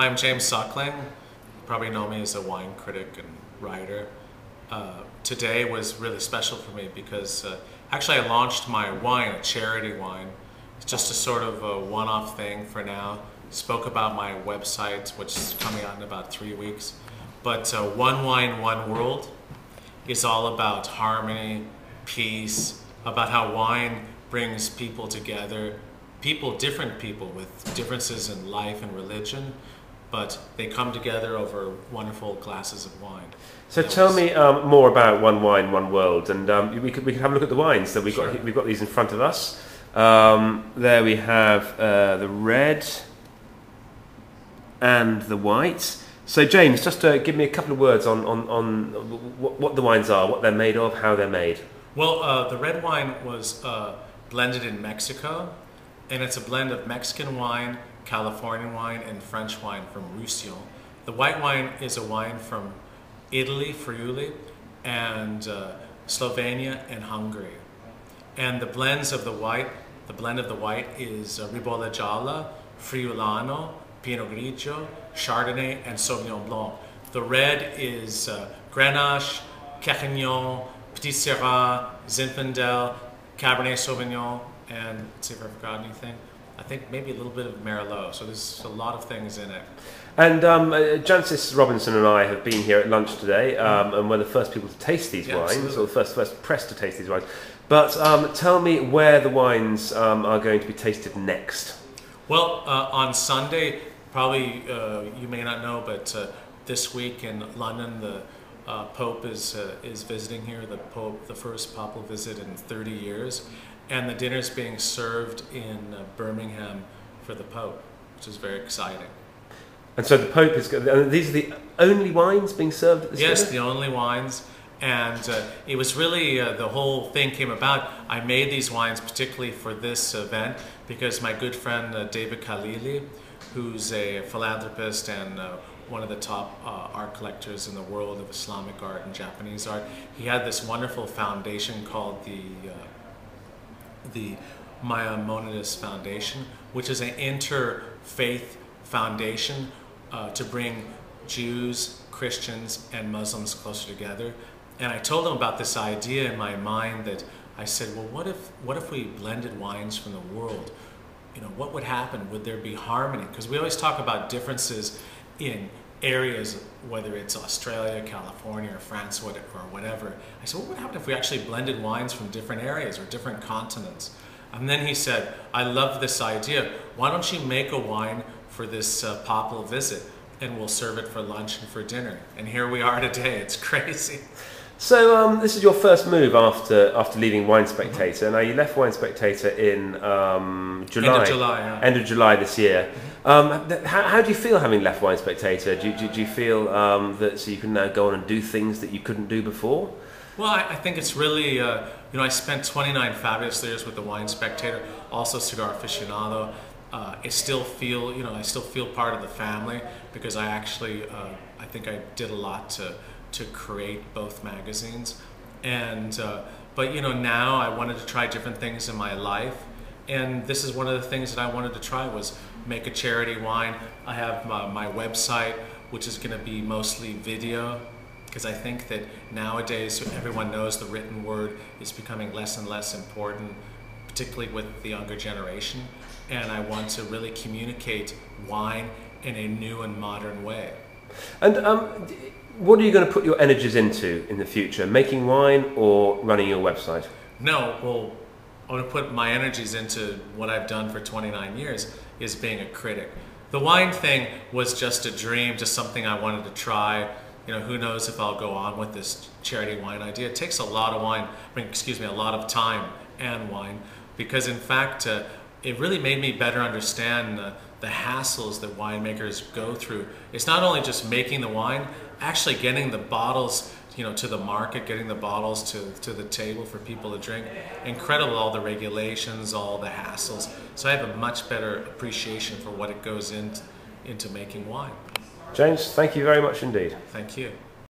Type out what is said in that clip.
Hi, I'm James Suckling. You probably know me as a wine critic and writer. Uh, today was really special for me because uh, actually I launched my wine, a charity wine. It's just a sort of a one-off thing for now. Spoke about my website, which is coming out in about three weeks. But uh, One Wine, One World is all about harmony, peace, about how wine brings people together, people, different people with differences in life and religion, but they come together over wonderful glasses of wine. So That tell was- me um, more about One Wine, One World, and um, we could we could have a look at the wines. So we've Sure. got we've got these in front of us. Um, there we have uh, the red and the white. So James, just uh, give me a couple of words on on, on what, what the wines are, what they're made of, how they're made. Well, uh, the red wine was uh, blended in Mexico, and it's a blend of Mexican wine, Californian wine, and French wine from Roussillon. The white wine is a wine from Italy, Friuli, and uh, Slovenia and Hungary. And the blends of the white, the blend of the white is uh, Ribolla Gialla, Friulano, Pinot Grigio, Chardonnay, and Sauvignon Blanc. The red is uh, Grenache, Carignan, Petite Sirah, Zinfandel, Cabernet Sauvignon, and see if I forgot anything. I think maybe a little bit of Merlot. So there's a lot of things in it. And um, uh, Jancis Robinson and I have been here at lunch today, um, and we're the first people to taste these Yeah, wines, absolutely. or the first first press to taste these wines. But um, tell me where the wines um, are going to be tasted next. Well, uh, on Sunday, probably uh, you may not know, but uh, this week in London, the uh, Pope is uh, is visiting here. The Pope, the first papal visit in 30 years, and the dinner's being served in uh, Birmingham for the Pope, which is very exciting. And so the Pope is. go- And these are the only wines being served at this Yes, dinner? the only wines. And uh, it was really uh, the whole thing came about. I made these wines particularly for this event because my good friend uh, David Khalili, who's a philanthropist and uh, one of the top uh, art collectors in the world of Islamic art and Japanese art, he had this wonderful foundation called the uh, the Maimonides Foundation, which is an interfaith foundation uh, to bring Jews, Christians, and Muslims closer together. And I told them about this idea in my mind that I said, well, what if what if we blended wines from the world? You know, what would happen? Would there be harmony? Because we always talk about differences in areas, whether it's Australia, California, or France, or whatever. I said, what would happen if we actually blended wines from different areas or different continents? And then he said, I love this idea. Why don't you make a wine for this uh, papal visit and we'll serve it for lunch and for dinner? And here we are today. It's crazy. So um, this is your first move after after leaving Wine Spectator. Now you left Wine Spectator in um, July. End of July, yeah. End of July this year. Um, th- how, how do you feel having left Wine Spectator? Do you, do, do you feel um, that so you can now go on and do things that you couldn't do before? Well, I, I think it's really, uh, you know, I spent 29 fabulous years with the Wine Spectator, also Cigar Aficionado. Uh, I still feel, you know, I still feel part of the family because I actually, uh, I think I did a lot to to create both magazines, and uh, but you know now I wanted to try different things in my life, and this is one of the things that I wanted to try was make a charity wine. I have my, my website, which is going to be mostly video because I think that nowadays everyone knows the written word is becoming less and less important, particularly with the younger generation. And I want to really communicate wine in a new and modern way. And um, what are you going to put your energies into in the future? Making wine or running your website? No, well, I want to put my energies into what I've done for 29 years is being a critic. The wine thing was just a dream, just something I wanted to try. You know, who knows if I'll go on with this charity wine idea. It takes a lot of wine, I mean, excuse me, a lot of time and wine, because in fact, uh, it really made me better understand uh, the hassles that winemakers go through. It's not only just making the wine, actually getting the bottles you know, to the market, getting the bottles to, to the table for people to drink. Incredible, all the regulations, all the hassles. So I have a much better appreciation for what it goes into, into making wine. James, thank you very much indeed. Thank you.